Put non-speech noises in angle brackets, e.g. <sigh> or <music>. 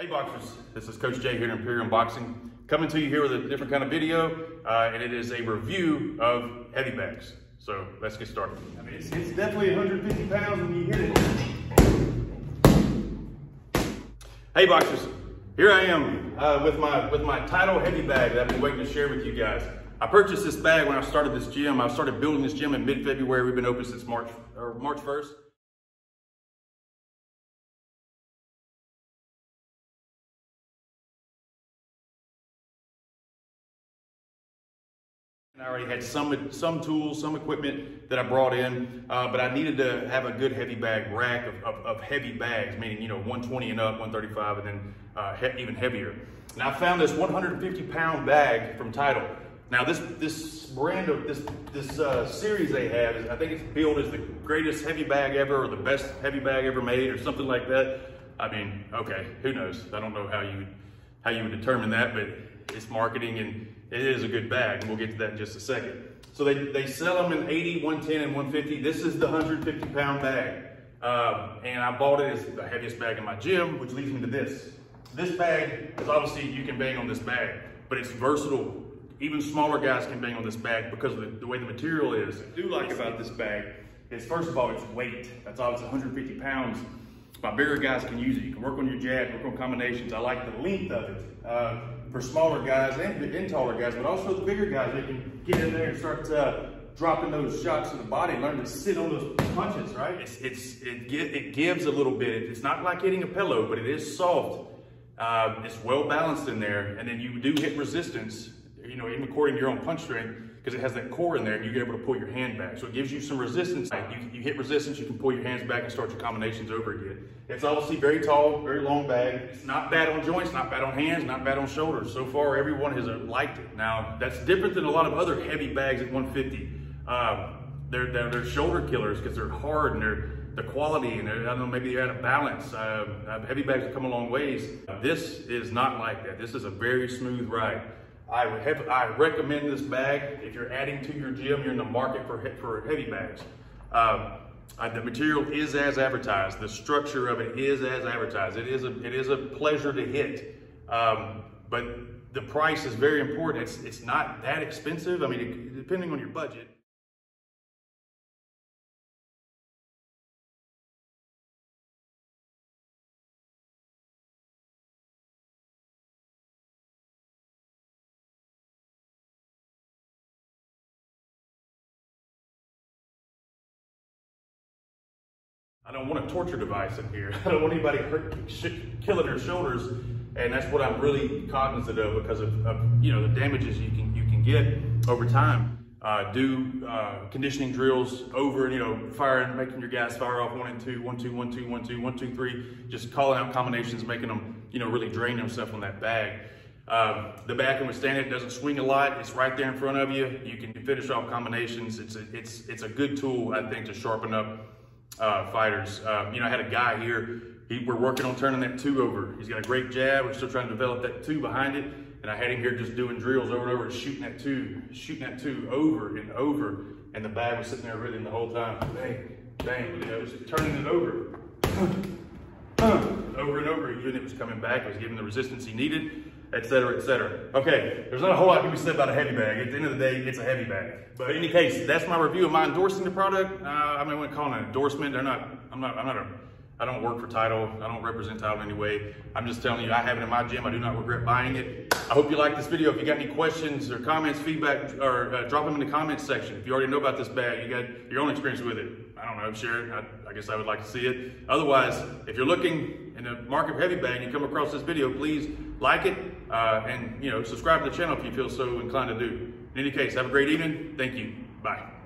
Hey Boxers, this is Coach Jay here at Imperium Boxing, coming to you here with a different kind of video, uh, and it is a review of heavy bags. So let's get started. I mean, it's, it's definitely 150 pounds when you hit it. Hey Boxers, here I am uh, with my with my title heavy bag that I've been waiting to share with you guys. I purchased this bag when I started this gym. I started building this gym in mid-February. We've been open since March or March 1st. I already had some some tools, some equipment that I brought in, uh, but I needed to have a good heavy bag rack of, of, of, heavy bags, meaning you know 120 and up, 135, and then uh, he even heavier. And I found this 150 pound bag from Title. Now this this brand of this this uh, series they have is I think it's billed as the greatest heavy bag ever or the best heavy bag ever made or something like that. I mean, okay, who knows? I don't know how you how you would determine that, but it's marketing and it is a good bag, and we'll get to that in just a second. So they, they sell them in 80, 110, and 150. This is the 150 pound bag. Um, and I bought it as the heaviest bag in my gym, which leads me to this. This bag is obviously you can bang on this bag, but it's versatile. Even smaller guys can bang on this bag because of the, the way the material is. What I do like about this bag is first of all, its weight. That's it's 150 pounds. My bigger guys can use it. You can work on your jab, work on combinations. I like the length of it. Uh, for smaller guys and, and taller guys, but also the bigger guys They can get in there and start uh, dropping those shots to the body, learn to sit on those punches, right? It's, it's, it, it gives a little bit. It's not like hitting a pillow, but it is soft. Uh, it's well balanced in there, and then you do hit resistance, you know, even according to your own punch strength, because it has that core in there and you're able to pull your hand back. So it gives you some resistance. You, you hit resistance, you can pull your hands back and start your combinations over again. It's obviously very tall, very long bag. It's not bad on joints, not bad on hands, not bad on shoulders. So far, everyone has liked it. Now, that's different than a lot of other heavy bags at 150. Uh, they're, they're, they're shoulder killers because they're hard and they're the quality and I don't know, maybe they're out of balance. Uh, heavy bags have come a long ways. This is not like that. This is a very smooth ride. I, have, I recommend this bag if you're adding to your gym, you're in the market for, for heavy bags. Um, uh, the material is as advertised. The structure of it is as advertised. It is a, it is a pleasure to hit. Um, but the price is very important. It's, it's not that expensive. I mean, it, depending on your budget. I don't want a torture device in here. <laughs> I don't want anybody hurt, killing their shoulders, and that's what I'm really cognizant of because of, of you know the damages you can you can get over time. Uh, do uh, conditioning drills over, you know, firing, making your guys fire off one and two, one, two, one, two, one, two, one, two, three, just calling out combinations, making them, you know, really drain themselves on that bag. Um, the back can withstand it, doesn't swing a lot, it's right there in front of you. You can finish off combinations. It's a, it's, it's a good tool, I think, to sharpen up uh, fighters. Uh, you know, I had a guy here, he, we're working on turning that two over. He's got a great jab, we're still trying to develop that two behind it. And I had him here just doing drills over and over, shooting that two, shooting that two over and over. And the bag was sitting there rhythm the whole time. Bang, bang, you know, turning it over. <clears throat> over and over again, it was coming back. It was giving the resistance he needed etc., etc. Okay, there's not a whole lot to be said about a heavy bag. At the end of the day, it's a heavy bag. But in any case, that's my review. Am I endorsing the product? Uh, I mean, I wouldn't call it an endorsement. They're not. I'm not. I'm not a. I don't work for Title. I don't represent Title in any way. I'm just telling you, I have it in my gym. I do not regret buying it. I hope you like this video. If you got any questions or comments, feedback, or uh, drop them in the comments section. If you already know about this bag, you got your own experience with it. I don't know, share it. I, I guess I would like to see it. Otherwise, if you're looking in the market heavy bag and you come across this video, please like it uh, and you know subscribe to the channel if you feel so inclined to do. In any case, have a great evening. Thank you. Bye.